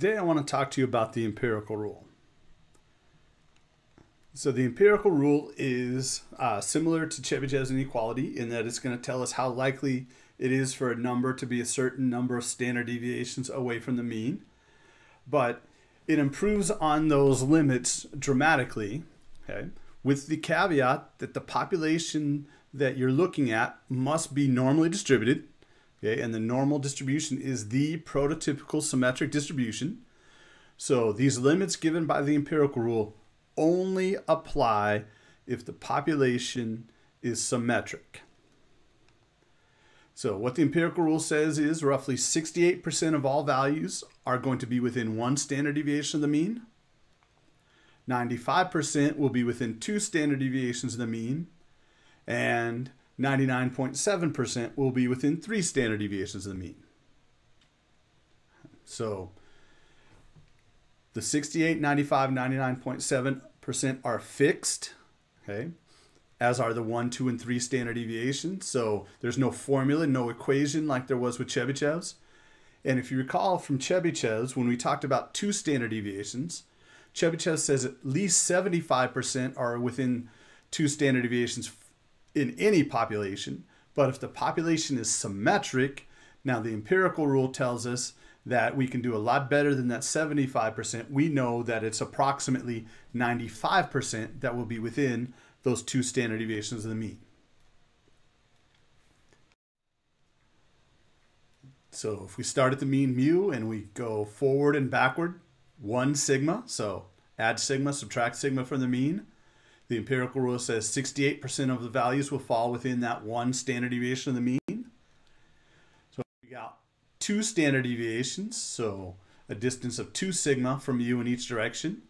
Today I want to talk to you about the empirical rule. So the empirical rule is uh, similar to Chebyshev's inequality in that it's going to tell us how likely it is for a number to be a certain number of standard deviations away from the mean. But it improves on those limits dramatically, okay, with the caveat that the population that you're looking at must be normally distributed, okay, and the normal distribution is the prototypical symmetric distribution. So these limits given by the empirical rule only apply if the population is symmetric. So what the empirical rule says is roughly 68% of all values are going to be within one standard deviation of the mean. 95% will be within two standard deviations of the mean. And 99.7% will be within three standard deviations of the mean. So the 68, 95, 99.7% are fixed, okay, as are the 1, 2, and 3 standard deviations. So there's no formula, no equation like there was with Chebyshev's. And if you recall from Chebyshev's, when we talked about two standard deviations, Chebyshev says at least 75% are within two standard deviations in any population. But if the population is symmetric, now the empirical rule tells us that we can do a lot better than that 75%. We know that it's approximately 95% that will be within those two standard deviations of the mean. So if we start at the mean mu and we go forward and backward, one sigma, so add sigma, subtract sigma from the mean, the empirical rule says 68% of the values will fall within that one standard deviation of the mean. So we got two standard deviations, so a distance of two sigma from mu in each direction.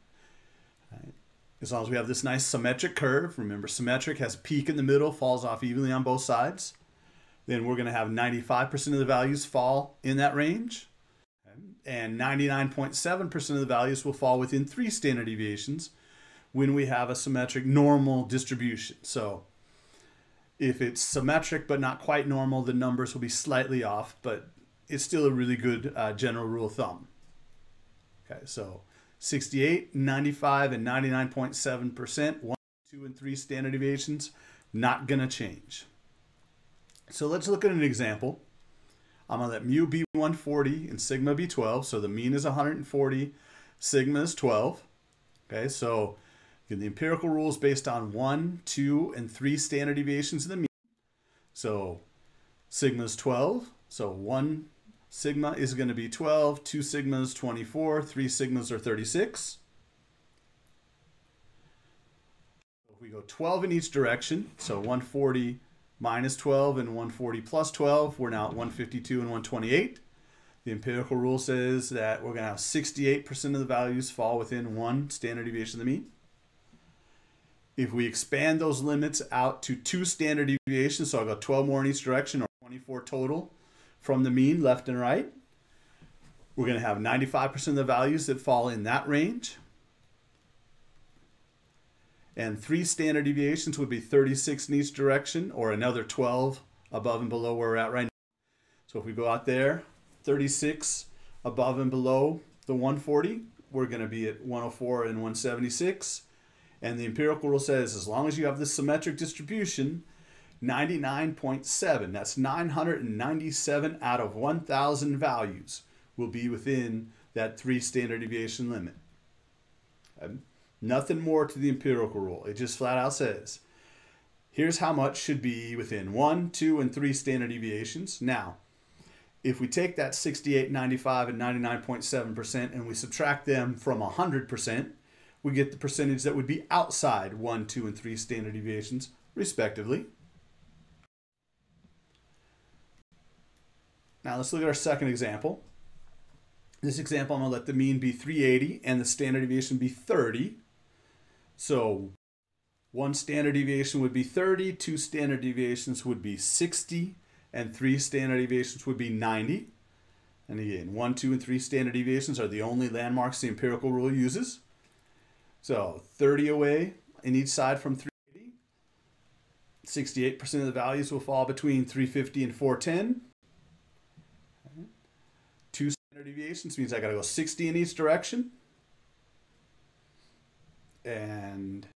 As long as we have this nice symmetric curve, remember symmetric has a peak in the middle, falls off evenly on both sides, then we're going to have 95% of the values fall in that range. And 99.7% of the values will fall within three standard deviations when we have a symmetric normal distribution. So if it's symmetric but not quite normal, the numbers will be slightly off, but it's still a really good uh, general rule of thumb. Okay, so 68, 95, and 99.7%, 1, 2, and 3 standard deviations, not going to change. So let's look at an example. I'm to let mu be 140 and sigma be 12. So the mean is 140, sigma is 12. Okay, so the empirical rule is based on 1, 2, and 3 standard deviations of the mean. So sigma is 12. So 1 sigma is going to be 12, 2 sigmas 24, 3 sigmas are 36. If we go 12 in each direction, so 140 minus 12 and 140 plus 12, we're now at 152 and 128. The empirical rule says that we're going to have 68% of the values fall within one standard deviation of the mean. If we expand those limits out to two standard deviations, so I'll go 12 more in each direction or 24 total, from the mean left and right. We're going to have 95% of the values that fall in that range. And three standard deviations would be 36 in each direction or another 12 above and below where we're at right now. So if we go out there, 36 above and below the 140, we're going to be at 104 and 176. And the empirical rule says as long as you have this symmetric distribution, 99.7, that's 997 out of 1,000 values will be within that three standard deviation limit. Um, nothing more to the empirical rule. It just flat out says, here's how much should be within one, two, and three standard deviations. Now, if we take that 68, 95, and 99.7% and we subtract them from 100%, we get the percentage that would be outside one, two, and three standard deviations, respectively. Now let's look at our second example. This example, I'm going to let the mean be 380 and the standard deviation be 30. So one standard deviation would be 30, two standard deviations would be 60, and three standard deviations would be 90. And again, one, two, and three standard deviations are the only landmarks the empirical rule uses. So 30 away in each side from 380. 68% of the values will fall between 350 and 410. Two Standard deviations means I got to go 60 in each direction. And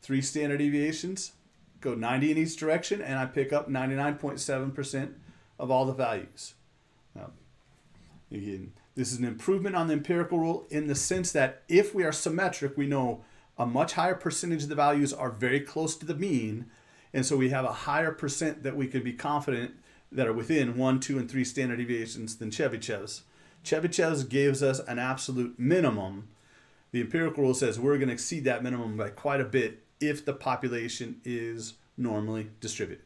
three standard deviations go 90 in each direction, and I pick up 99.7% of all the values. Now, again, this is an improvement on the empirical rule in the sense that if we are symmetric, we know a much higher percentage of the values are very close to the mean, and so we have a higher percent that we can be confident that are within one, two, and three standard deviations than Chebyshev's. Chebyshev's gives us an absolute minimum. The empirical rule says we're going to exceed that minimum by quite a bit if the population is normally distributed.